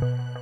Música